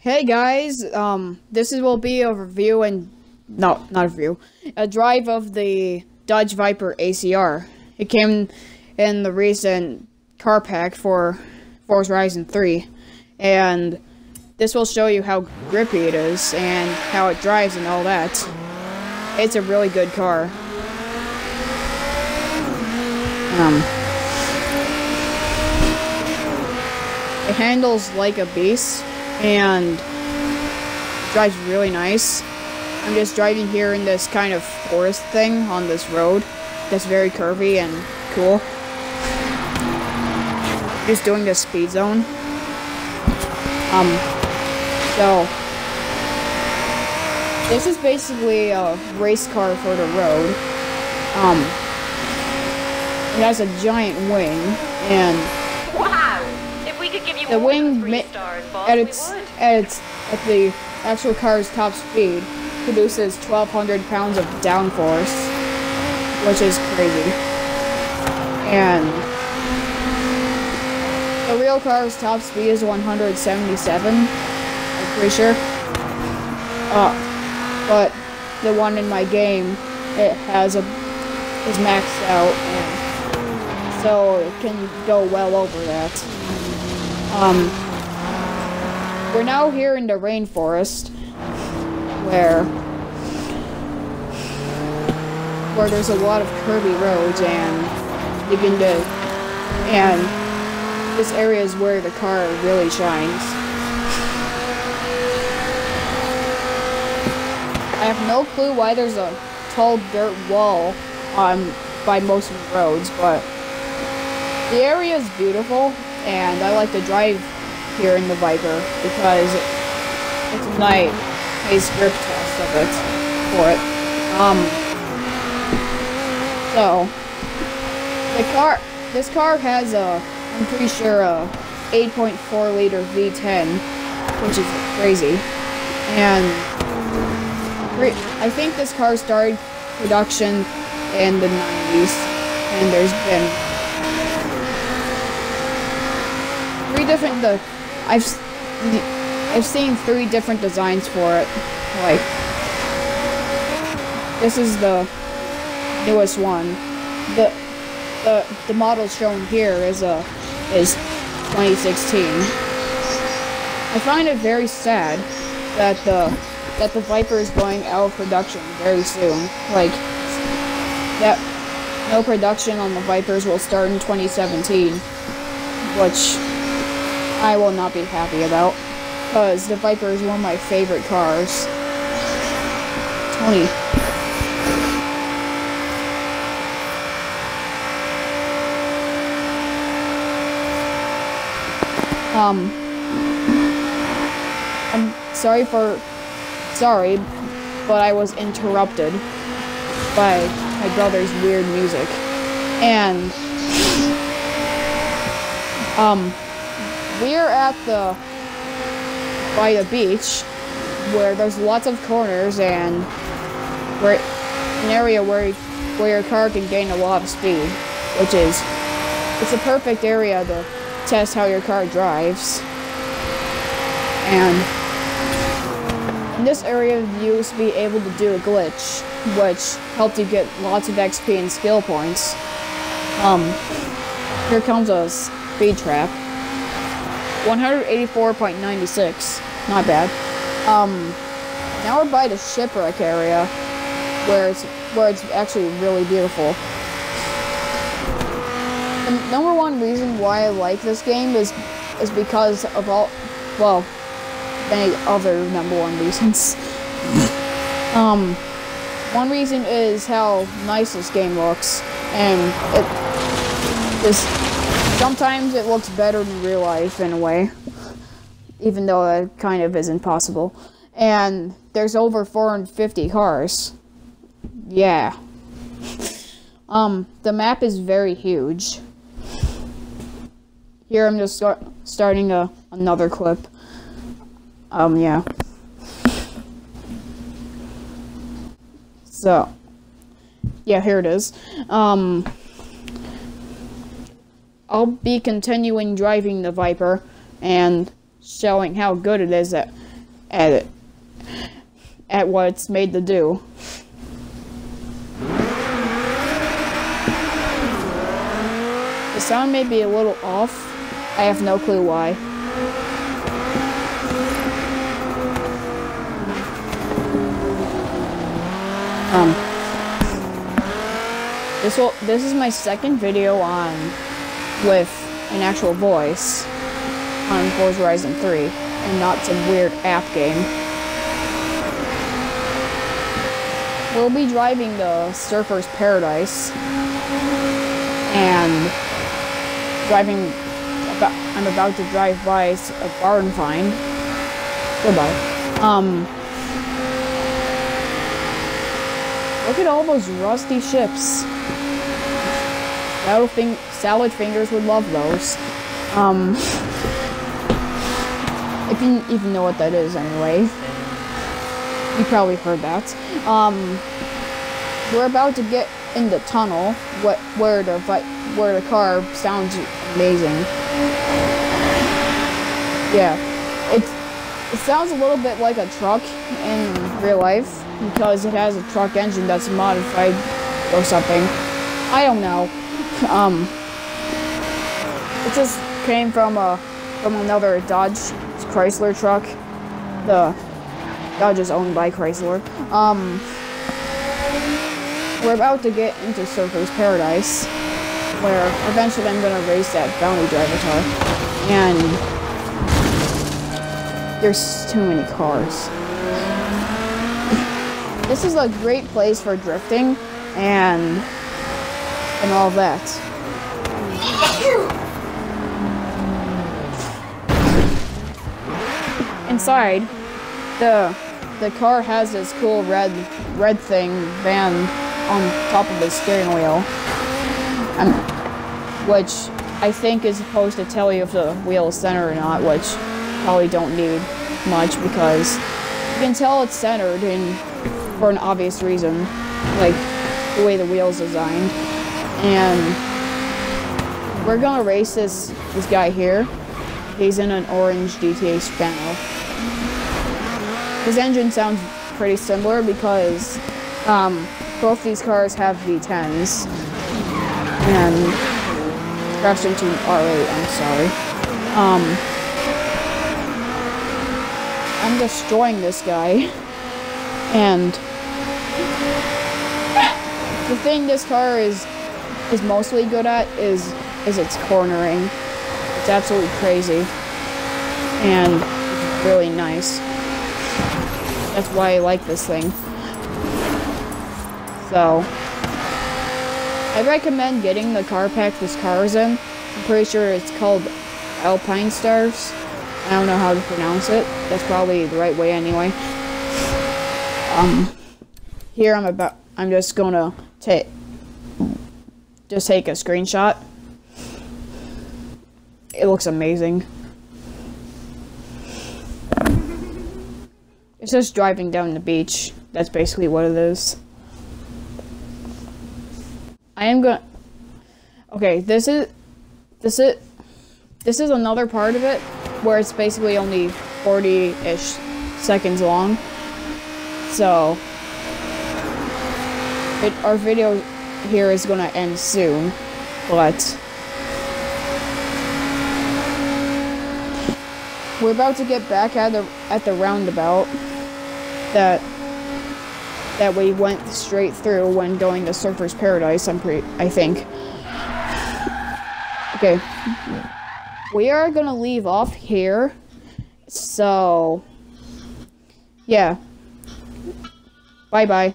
Hey guys, um, this is, will be a review and no, not a review, a drive of the Dodge Viper ACR. It came in the recent car pack for Forza Horizon 3, and this will show you how grippy it is and how it drives and all that. It's a really good car. Um, it handles like a beast and drives really nice. I'm just driving here in this kind of forest thing on this road that's very curvy and cool. Just doing the speed zone. Um, so, this is basically a race car for the road. Um, it has a giant wing and the wing three ma- at its at its at the actual car's top speed produces 1,200 pounds of downforce, which is crazy. And the real car's top speed is 177. I'm pretty sure. Uh, but the one in my game, it has a is maxed out, and so it can go well over that. Um, we're now here in the rainforest, where where there's a lot of curvy roads, and you can do, and this area is where the car really shines. I have no clue why there's a tall dirt wall on by most of the roads, but the area is beautiful, and I like to drive here in the Viper because it's a nice, grip test of it for it. Um, so the car, this car has a, I'm pretty sure a 8.4 liter V10, which is crazy, and I think this car started production in the 90s, and there's been three different the I've I've seen three different designs for it. Like this is the newest one. The the the model shown here is a is 2016. I find it very sad that the that the Viper is going out of production very soon. Like that no production on the Vipers will start in 2017, which I will not be happy about. Because the Viper is one of my favorite cars. Tony. Um. I'm sorry for. Sorry, but I was interrupted by my brother's weird music. And. Um we're at the by the beach where there's lots of corners and where an area where where your car can gain a lot of speed, which is it's a perfect area to test how your car drives. And in this area you used to be able to do a glitch, which helped you get lots of XP and skill points. Um, here comes a speed trap. 184.96. Not bad. Um, now we're by the shipwreck area, where it's where it's actually really beautiful. The number one reason why I like this game is is because of all, well, many other number one reasons. um, one reason is how nice this game looks, and it just sometimes it looks better in real life in a way, even though it kind of isn't possible. And there's over 450 cars. Yeah. Um, the map is very huge. Here I'm just start, starting a, another clip. Um, yeah. So, yeah, here it is. Um, I'll be continuing driving the Viper and showing how good it is at at it, at what it's made to do. The sound may be a little off. I have no clue why. Um, this will this is my second video on with an actual voice on Forza Horizon 3 and not some weird app game. We'll be driving the Surfer's Paradise and driving I'm about to drive by a barn find. Goodbye. Um Look at all those rusty ships. Fing salad fingers would love those. Um, if you even know what that is, anyway. You probably heard that. Um, we're about to get in the tunnel, what where the where the car sounds amazing. Yeah, it's it sounds a little bit like a truck in real life because it has a truck engine that's modified or something. I don't know. Um, it just came from a from another Dodge Chrysler truck. The Dodge is owned by Chrysler. Um, we're about to get into Surfer's Paradise, where eventually I'm gonna race that bounty driver car, and there's too many cars. This is a great place for drifting and and all that. Inside, the the car has this cool red red thing band on top of the steering wheel, um, which I think is supposed to tell you if the wheel is centered or not, which probably don't need much because you can tell it's centered and for an obvious reason, like the way the wheel's designed. And we're gonna race this this guy here. He's in an orange GTA Spano. His engine sounds pretty similar because um, both these cars have V10s. And crashed into R8, I'm sorry. Um, I'm destroying this guy. And the thing this car is is mostly good at is is its cornering. It's absolutely crazy. And really nice. That's why I like this thing. So I recommend getting the car pack this car is in. I'm pretty sure it's called Alpinestars. I don't know how to pronounce it. That's probably the right way anyway. Um, here I'm about, I'm just gonna take, just take a screenshot. It looks amazing. It's just driving down the beach. That's basically what it is. I am gonna, okay, this is, this is, this is another part of it where it's basically only 40-ish seconds long. So, it, our video here is to end soon, but we're about to get back at the at the roundabout that that we went straight through when going to Surfer's Paradise. I'm pretty, I think. Okay, we are gonna leave off here. So, yeah. Bye bye.